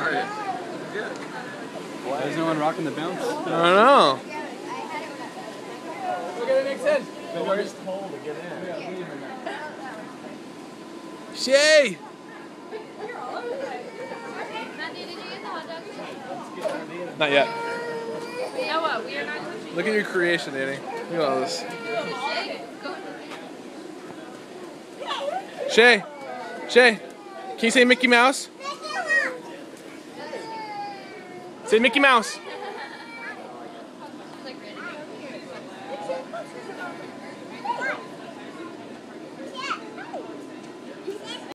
Right. Why is no one rocking the bounce? I don't know. Look at it makes sense. But we're just told to get in. Shay! Matthew, did you get the hot dog? Not yet. Yeah, what? We are not. Look at your creation, Danny. Look at all this. Shay! Shay! Can you say Mickey Mouse? Say Mickey Mouse.